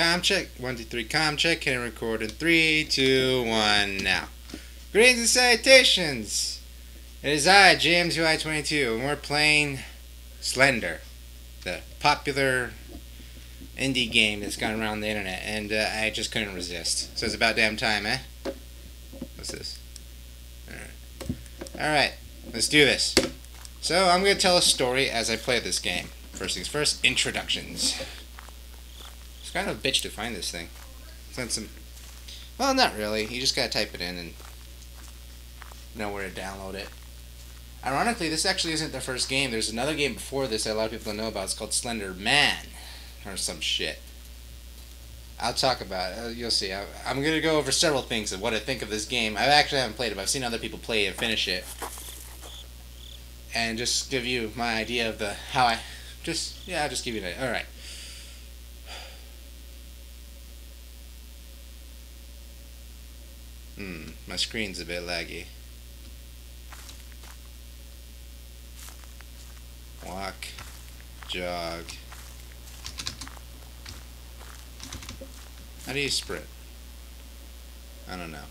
com check. One, two, three, com check. Can record in three, two, one, now. Greetings and salutations. It is I, James UI22, and we're playing Slender, the popular indie game that's gone around the internet, and uh, I just couldn't resist. So it's about damn time, eh? What's this? Alright. Alright, let's do this. So I'm going to tell a story as I play this game. First things first, introductions. It's kind of a bitch to find this thing. Send some. Well, not really. You just gotta type it in and know where to download it. Ironically, this actually isn't the first game. There's another game before this that a lot of people don't know about. It's called Slender Man, or some shit. I'll talk about it. Uh, you'll see. I, am gonna go over several things of what I think of this game. I actually haven't played it, but I've seen other people play it and finish it, and just give you my idea of the how I just yeah. I'll just give you that. All right. Hmm, my screen's a bit laggy. Walk, jog. How do you sprint? I don't know.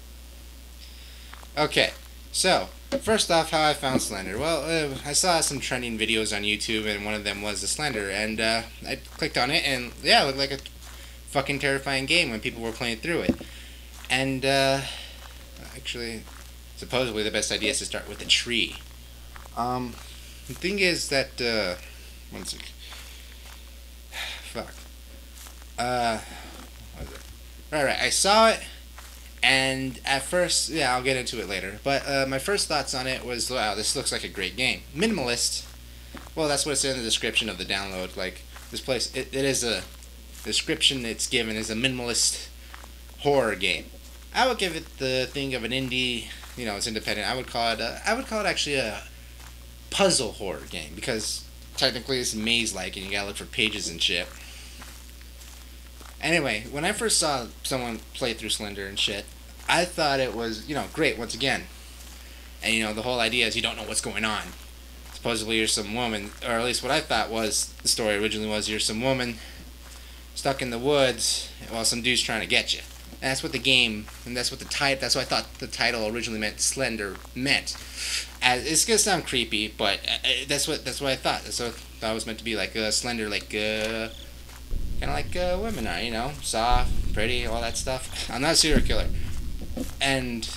Okay, so first off, how I found Slender. Well, uh, I saw some trending videos on YouTube, and one of them was the Slender, and uh, I clicked on it, and yeah, it looked like a fucking terrifying game when people were playing through it. And uh, actually, supposedly the best idea is to start with a tree. Um, the thing is that, uh, one sec. Fuck. Uh, right, right, I saw it, and at first, yeah, I'll get into it later, but, uh, my first thoughts on it was, wow, this looks like a great game. Minimalist, well, that's what it's in the description of the download, like, this place, it, it is a description it's given is a minimalist horror game. I would give it the thing of an indie. You know, it's independent. I would call it. A, I would call it actually a puzzle horror game because technically it's maze-like and you gotta look for pages and shit. Anyway, when I first saw someone play through Slender and shit, I thought it was you know great once again. And you know the whole idea is you don't know what's going on. Supposedly you're some woman, or at least what I thought was the story originally was you're some woman stuck in the woods while some dude's trying to get you. And that's what the game, and that's what the title. That's what I thought the title originally meant. Slender meant. As it's gonna sound creepy, but uh, uh, that's what that's what I thought. That's what I thought was meant to be like uh, slender, like uh, kind of like uh, women are, you know, soft, pretty, all that stuff. I'm not a serial killer, and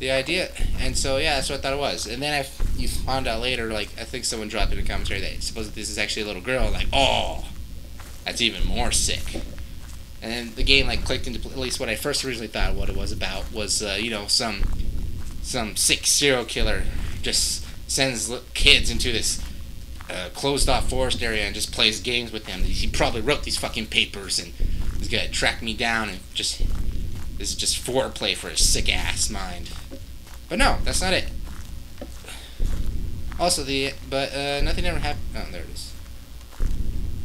the idea, and so yeah, that's what I thought it was. And then I, you found out later, like I think someone dropped in the commentary that suppose this is actually a little girl. Like, oh, that's even more sick and the game like clicked into at least what I first originally thought what it was about was uh, you know some some sick serial killer just sends kids into this uh, closed off forest area and just plays games with them. He probably wrote these fucking papers and he's gonna track me down and just this is just foreplay for his sick ass mind. But no, that's not it. Also the but uh, nothing ever happened. Oh, there it is.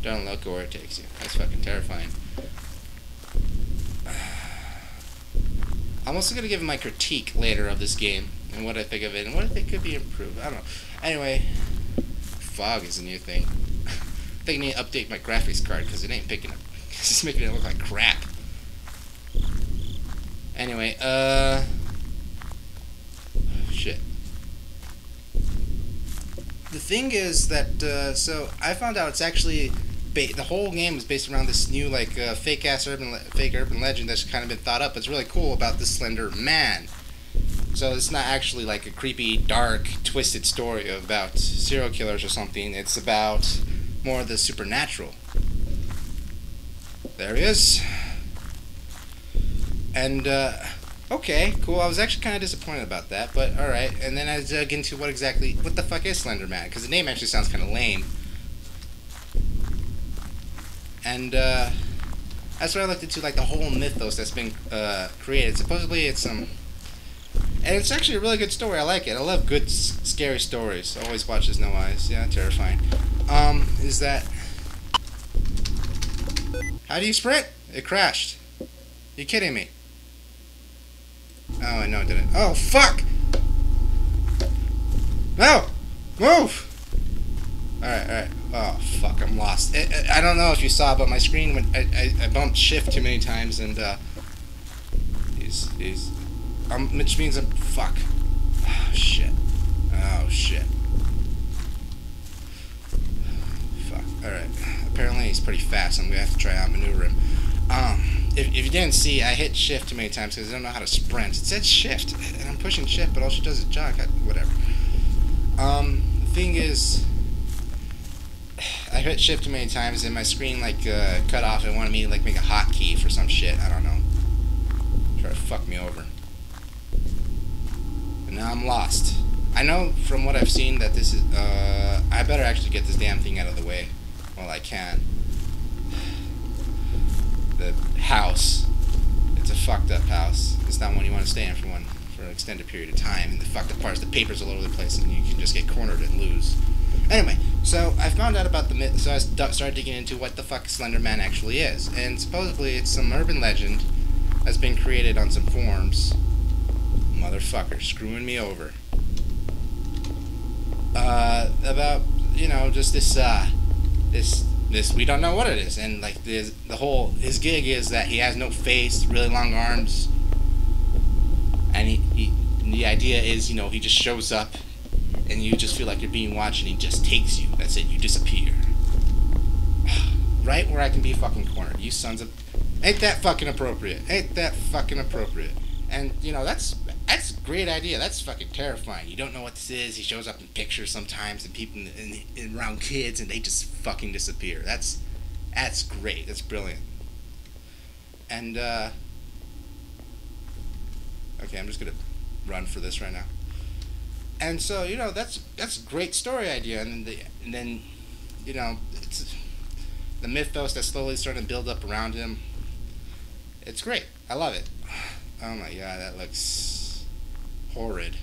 Don't look where it takes you. That's fucking terrifying. I'm also going to give my critique later of this game and what I think of it and what I think could be improved. I don't know. Anyway, fog is a new thing. I think I need to update my graphics card because it ain't picking up. It's just making it look like crap. Anyway, uh... Shit. The thing is that, uh, so I found out it's actually ba- the whole game is based around this new like uh, fake ass urban le- fake urban legend that's kind of been thought up. It's really cool about this Slender Man. So it's not actually like a creepy, dark, twisted story about serial killers or something. It's about more of the supernatural. There he is. And uh, okay, cool. I was actually kind of disappointed about that, but all right. And then I dug into what exactly what the fuck is Slender Man because the name actually sounds kind of lame and uh, that's what I looked into, like the whole mythos that's been uh, created. Supposedly, it's some, um, and it's actually a really good story. I like it. I love good, scary stories. Always watches No Eyes. Yeah, terrifying. Um, is that? How do you sprint? It crashed. You kidding me? Oh, I know it didn't. Oh, fuck! No! Move! Alright, alright. Oh fuck! I'm lost. I, I, I don't know if you saw, but my screen went. I, I, I bumped shift too many times, and uh, he's he's, um, which means I'm fuck. Oh shit. Oh shit. Fuck. All right. Apparently he's pretty fast. I'm gonna have to try out maneuver him. Um, if, if you didn't see, I hit shift too many times because I don't know how to sprint. It said shift, and I'm pushing shift, but all she does is jog. Whatever. Um, the thing is. Hit shift too many times and my screen like uh, cut off and wanted me to like make a hotkey for some shit. I don't know. Try to fuck me over. And now I'm lost. I know from what I've seen that this is. Uh, I better actually get this damn thing out of the way while I can. The house. It's a fucked up house. It's not one you want to stay in for one for an extended period of time. And the fucked up part is the papers all over the place, and you can just get cornered and lose. Anyway, so I found out about the myth, so I started digging into what the fuck Slender Man actually is, and supposedly it's some urban legend that's been created on some forums. Motherfucker, screwing me over. Uh, about you know just this uh, this this we don't know what it is, and like the the whole his gig is that he has no face, really long arms, and he, he the idea is you know he just shows up and you just feel like you're being watched and he just takes you. That's it, you disappear. right where I can be fucking cornered. You sons of ain't that fucking appropriate. Ain't that fucking appropriate. And you know, that's that's a great idea. That's fucking terrifying. You don't know what this is. He shows up in pictures sometimes and people in, in, around kids and they just fucking disappear. That's that's great. That's brilliant. And uh Okay, I'm just gonna run for this right now and so you know that's that's a great story idea, and then the, and then you know it's the mythos that's slowly starting to build up around him. It's great. I love it. Oh my god, that looks horrid.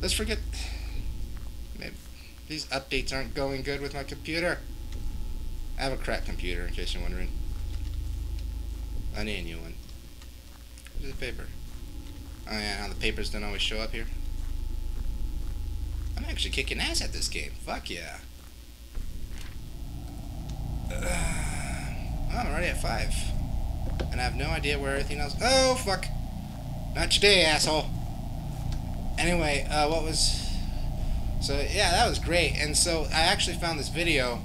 Let's forget. Maybe these updates aren't going good with my computer. I have a crap computer, in case you're wondering. I need a new one. Where's the paper? Oh yeah, the papers don't always show up here. I'm actually kicking ass at this game. Fuck yeah. Uh, I'm already at five. And I have no idea where everything else... Oh, fuck. Not today, asshole. Anyway, uh, what was... So, yeah, that was great. And so, I actually found this video,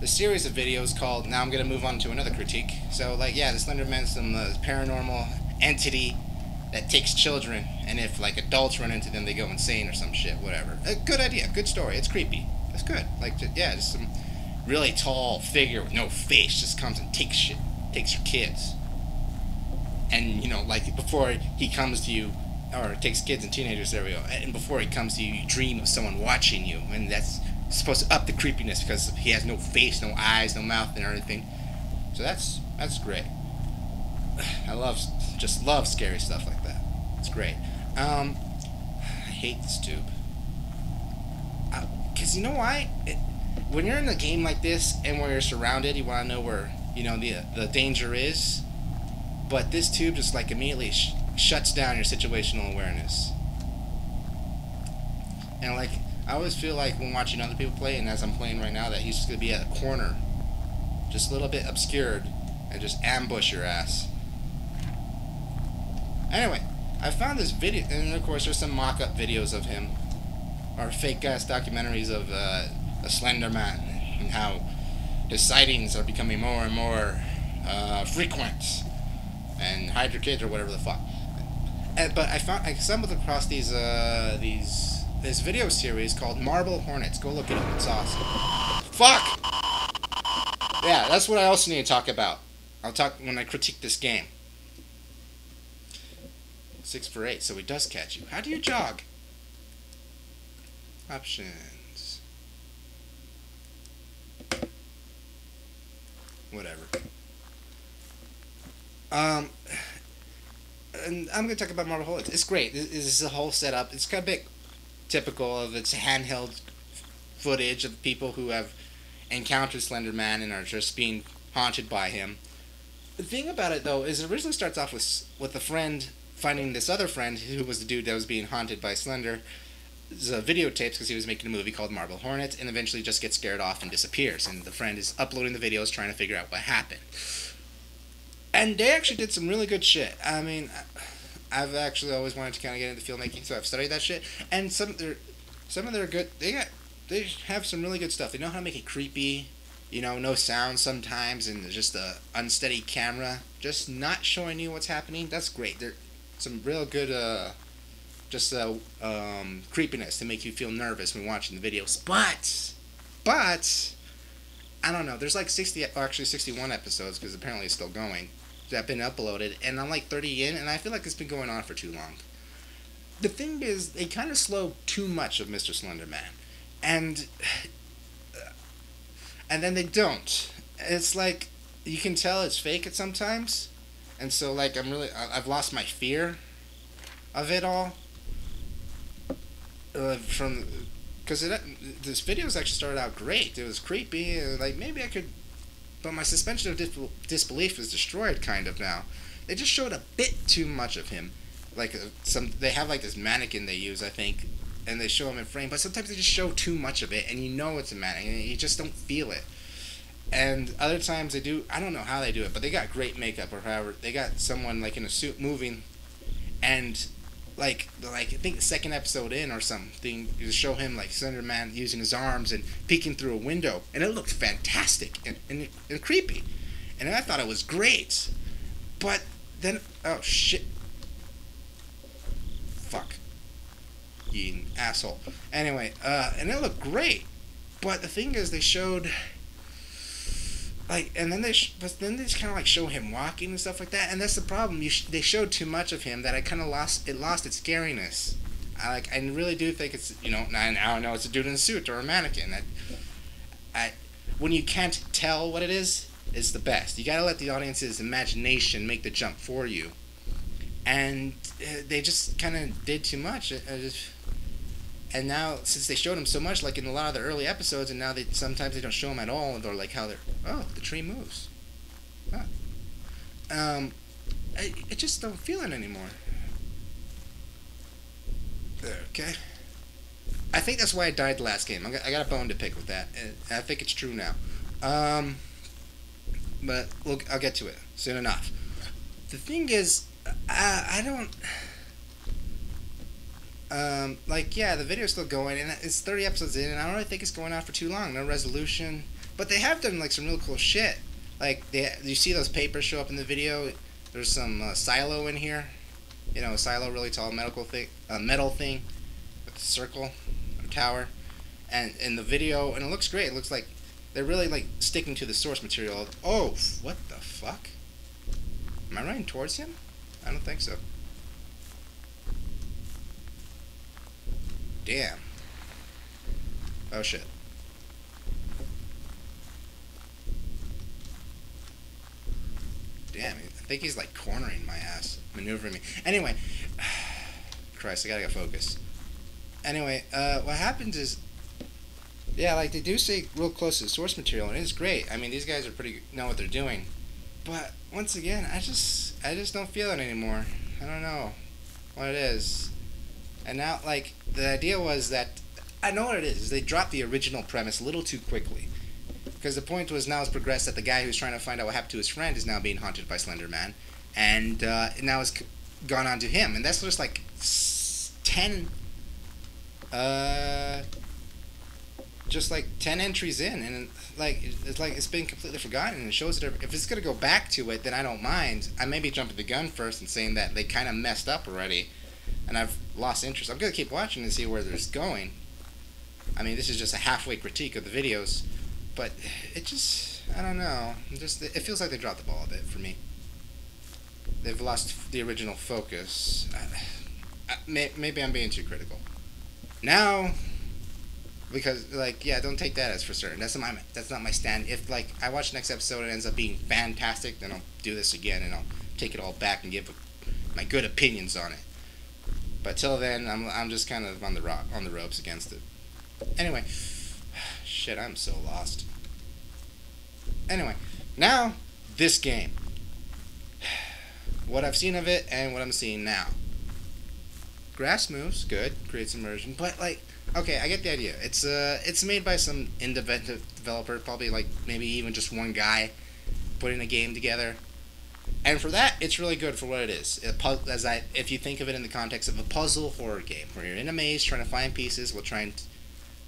the series of videos called... Now I'm going to move on to another critique. So, like, yeah, the Slenderman's some uh, paranormal entity that takes children, and if like adults run into them, they go insane or some shit. Whatever. A good idea. Good story. It's creepy. It's good. Like yeah, just some really tall figure with no face just comes and takes shit, takes your kids. And you know, like before he comes to you, or takes kids and teenagers. There we go. And before he comes to you, you dream of someone watching you, and that's supposed to up the creepiness because he has no face, no eyes, no mouth, and everything. So that's that's great. I love just love scary stuff like that. It's great. Um, I hate this tube. Uh, you know why? It, when you're in a game like this and where you're surrounded, you want to know where, you know, the, the danger is. But this tube just, like, immediately sh shuts down your situational awareness. And, like, I always feel like when watching other people play, and as I'm playing right now, that he's just to be at a corner. Just a little bit obscured. And just ambush your ass. Anyway, I found this video, and of course, there's some mock-up videos of him, or fake-ass documentaries of uh, Slender Man, and how his sightings are becoming more and more uh, frequent, and hide your kids or whatever the fuck. And, but I found I stumbled across these uh, these this video series called Marble Hornets. Go look it up. It's awesome. Fuck. Yeah, that's what I also need to talk about. I'll talk when I critique this game. Six for eight, so he does catch you. How do you jog? Options. Whatever. Um, and I'm going to talk about Marble Hornets. It's great. This is a whole setup. It's kind of bit typical of its handheld footage of people who have encountered Slender Man and are just being haunted by him. The thing about it, though, is it originally starts off with with a friend finding this other friend who was the dude that was being haunted by Slender, the videotapes because he was making a movie called Marble Hornets, and eventually just gets scared off and disappears. And the friend is uploading the videos trying to figure out what happened. And they actually did some really good shit. I mean, I've actually always wanted to kind of get into filmmaking, so I've studied that shit. And some of their, some of their good. They got, they have some really good stuff. They know how to make it creepy. You know, no sound sometimes, and just a unsteady camera, just not showing you what's happening. That's great. They're some real good, uh, just uh, um, creepiness to make you feel nervous when watching the videos. But, but, I don't know. There's like sixty, actually sixty-one episodes because apparently it's still going that have been uploaded, and I'm like 30 in, and I feel like it's been going on for too long. The thing is, they kind of slow too much of Mr. Slenderman, and and then they don't. It's like you can tell it's fake at sometimes, and so like I'm really I've lost my fear of it all. Uh, from because it this videos actually started out great. It was creepy, and like maybe I could but my suspension of dis- disbelief is destroyed kind of now. They just showed a bit too much of him. Like uh, some, they have like this mannequin they use, I think, and they show him in frame. But sometimes they just show too much of it, and you know it's a mannequin, and you just don't feel it. And other times they do. I don't know how they do it, but they got great makeup or however. They got someone like in a suit moving, and like like I think the second episode in or something, you show him like Slender Man using his arms and peeking through a window, and it looked fantastic and, and, and creepy, and I thought it was great, but then oh shit, fuck, you asshole. Anyway, uh, and it looked great, but the thing is they showed like and then they sh- but then they just kind of like show him walking and stuff like that and that's the problem. You sh- they showed too much of him that i kind of lost it lost its scariness. I like i really do think it's you know I don't know it's a dude in a suit or a mannequin. That i when you can't tell what it is it's the best. You gotta let the audience's imagination make the jump for you. And uh, they just kind of did too much. It, it just, and now since they showed him so much, like in a lot of the early episodes, and now they sometimes they don't show him at all, or like how they're oh the tree moves, huh. um, I, I just don't feel it anymore. Okay, I think that's why I died the last game. I got, a bone to pick with that. I think it's true now, um, but we'll, I'll get to it soon enough. The thing is, I, I don't. Um, like yeah, the video's still going, and it's 30 episodes in, and I don't really think it's going on for too long. No resolution, but they have done like some real cool shit. Like they, you see those papers show up in the video. There's some uh, silo in here, you know, a silo, really tall medical thing, a metal thing, with a circle, a tower, and in the video, and it looks great. It looks like they're really like sticking to the source material. Oh, what the fuck? Am I running towards him? I don't think so. Damn. Oh shit. Damn, I think he's like cornering my ass, maneuvering me. Anyway, Christ, I gotta get focused. Anyway, uh, what happens is, yeah, like they do stay real close to the source material, and it's great. I mean, these guys are pretty know what they're doing, but once again, I just, I just don't feel it anymore. I don't know what it is. And now, like, the idea was that I know what it is. They dropped the original premise a little too quickly, because the point was now it's progressed that the guy who's trying to find out what happened to his friend is now being haunted by Slender Man, and uh, now it's gone on to him, and that's just like ten, uh, just like ten entries in, and like it's like it's been completely forgotten. And it shows that if it's gonna go back to it, then I don't mind. I may be jumping the gun first and saying that they kind of messed up already and I've lost interest. I'm gonna keep watching and see where there's going. I mean, this is just a halfway critique of the videos, but it just I don't know. It just it feels like they dropped the ball a bit for me. They've lost the original focus. Maybe I'm being too critical. Now, because like yeah, don't take that as for certain. That's not my that's not my stand. If like I watch next episode and it ends up being fantastic, then I'll do this again and I'll take it all back and give my good opinions on it. But till then, I'm I'm just kind of on the rock on the ropes against it. Anyway, shit, I'm so lost. Anyway, now this game. What I've seen of it and what I'm seeing now. grass moves, good, creates immersion, but like, okay, I get the idea. It's uh, it's made by some independent developer, probably like maybe even just one guy putting a game together. And for that, it's really good for what it is. As I, if you think of it in the context of a puzzle horror game, where you're in a maze trying to find pieces while trying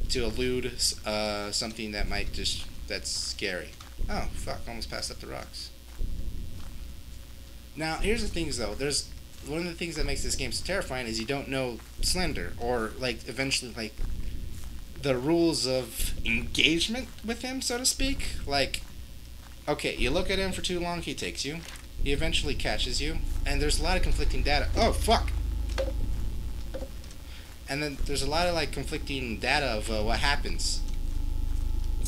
to elude uh, something that might just that's scary. Oh fuck! Almost passed up the rocks. Now here's the things though. There's one of the things that makes this game so terrifying is you don't know Slender or like eventually like the rules of engagement with him, so to speak. Like, okay, you look at him for too long, he takes you. He eventually catches you, and there's a lot of conflicting data. Oh fuck! And then there's a lot of like conflicting data of uh, what happens.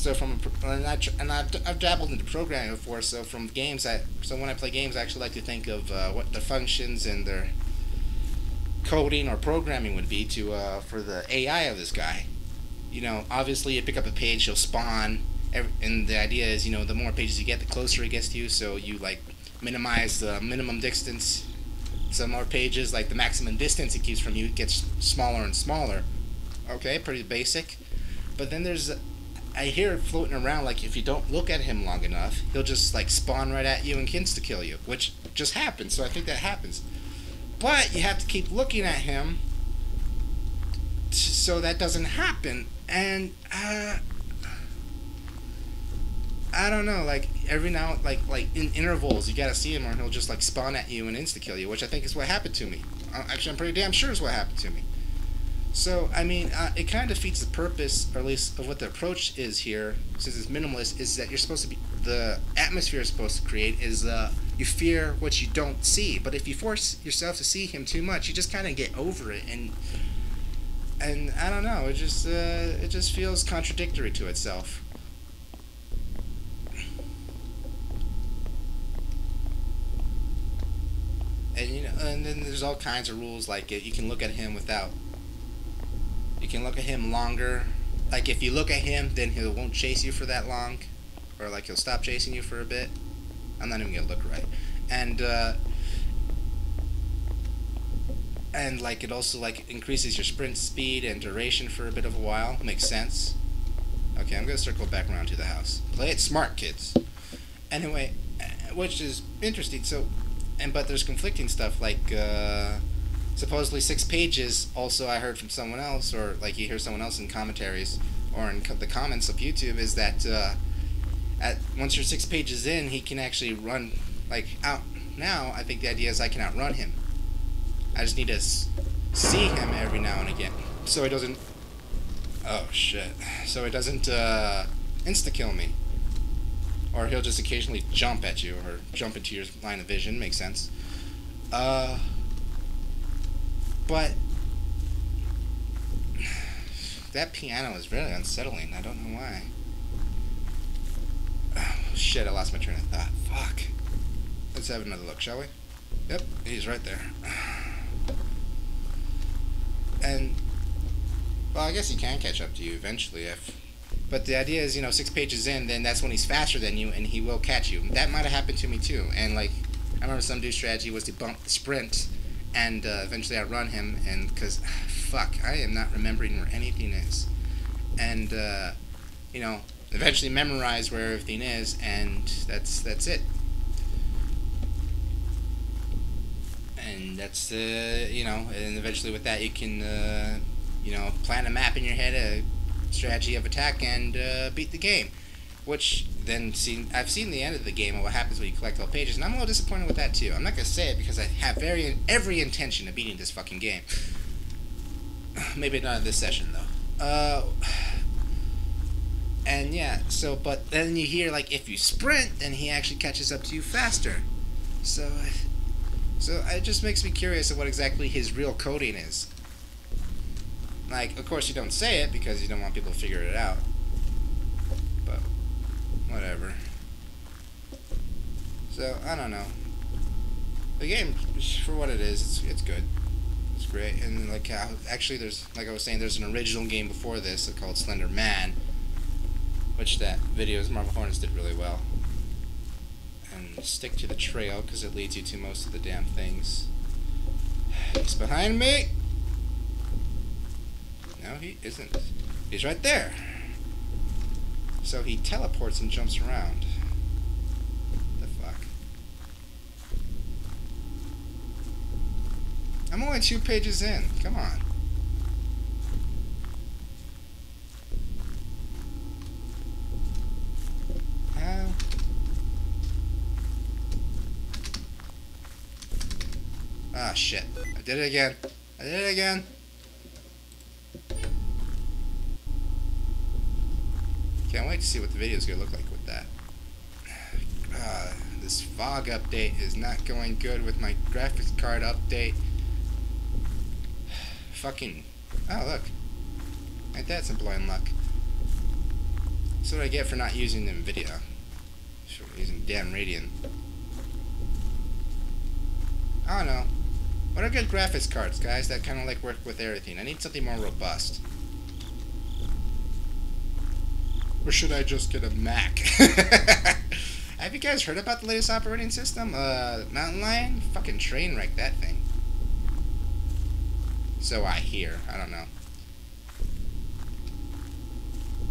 So from a, and, I, and I've, I've dabbled into programming before. So from games, I so when I play games, I actually like to think of uh, what the functions and their coding or programming would be to uh, for the AI of this guy. You know, obviously you pick up a page, you'll spawn, and the idea is you know the more pages you get, the closer it gets to you. So you like minimize the minimum distance. Some more pages, like the maximum distance it keeps from you, gets smaller and smaller. Okay, pretty basic. But then there's, I hear it floating around like if you don't look at him long enough, he'll just like spawn right at you and insta kill you, which just happens. So I think that happens. But you have to keep looking at him so that doesn't happen. And uh, I don't know, like every now like like in intervals you gotta see him or he'll just like spawn at you and insta kill you, which I think is what happened to me. Actually, I'm pretty damn sure is what happened to me. So I mean, uh, it kind of defeats the purpose, or at least of what the approach is here, since it's minimalist. Is that you're supposed to be the atmosphere is supposed to create is uh, you fear what you don't see, but if you force yourself to see him too much, you just kind of get over it, and and I don't know, it just uh, it just feels contradictory to itself. And you know, and then there's all kinds of rules like it. You can look at him without. You can look at him longer. Like if you look at him, then he won't chase you for that long, or like he'll stop chasing you for a bit. I'm not even gonna look right, and uh, and like it also like increases your sprint speed and duration for a bit of a while. Makes sense. Okay, I'm gonna circle back around to the house. Play it smart, kids. Anyway, which is interesting. So and but there's conflicting stuff like uh, supposedly six pages. Also, I heard from someone else, or like you hear someone else in commentaries or in co- the comments of YouTube, is that uh, at once you're six pages in, he can actually run like out. Now, I think the idea is I can outrun him. I just need to see him every now and again, so he doesn't. Oh shit! So he doesn't uh, insta kill me or he'll just occasionally jump at you or jump into your line of vision. Makes sense. Uh, but that piano is really unsettling. I don't know why. Oh, shit, I lost my train of thought. Fuck. Let's have another look, shall we? Yep, he's right there. And, well, I guess he can catch up to you eventually if but the idea is, you know, six pages in, then that's when he's faster than you, and he will catch you. That might have happened to me too. And like, I remember some dude's strategy was to bump the sprint, and uh, eventually outrun him. And because, fuck, I am not remembering where anything is, and uh, you know, eventually memorize where everything is, and that's that's it. And that's uh, you know, and eventually with that you can uh, you know plan a map in your head. Strategy of attack and uh, beat the game. Which then seen I've seen the end of the game and what happens when you collect all pages, and I'm a little disappointed with that too. I'm not gonna say it because I have very every intention of beating this fucking game. Maybe not in this session though. Uh, and yeah, so but then you hear like if you sprint, then he actually catches up to you faster. So, so it just makes me curious of what exactly his real coding is. Like, of course, you don't say it because you don't want people to figure it out. But, whatever. So, I don't know. The game, for what it is, it's, it's good. It's great. And, like, actually, there's, like I was saying, there's an original game before this called Slender Man, which that videos Marble Hornets did really well. And stick to the trail because it leads you to most of the damn things. He's behind me! No, he isn't. He's right there. So he teleports and jumps around. The fuck? I'm only two pages in. Come on. How? Ah, shit. I did it again. I did it again. Can't wait to see what the video is going to look like with that. Uh, this fog update is not going good with my graphics card update. Fucking... Oh, look. Ain't that some blind luck. That's what I get for not using NVIDIA. For using damn Radeon. I don't know. What are good graphics cards, guys, that kind of like work with everything? I need something more robust. Or should I just get a Mac? Have you guys heard about the latest operating system? Uh, Mountain Lion? Fucking train wreck that thing. So I hear. I don't know.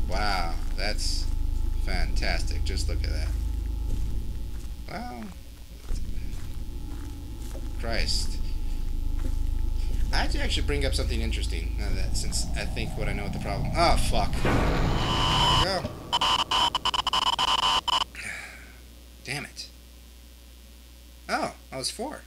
Wow, that's fantastic. Just look at that. Wow. Christ. I have to actually bring up something interesting now that since I think what I know what the problem. Oh fuck. There we go. Damn it. Oh, I was four.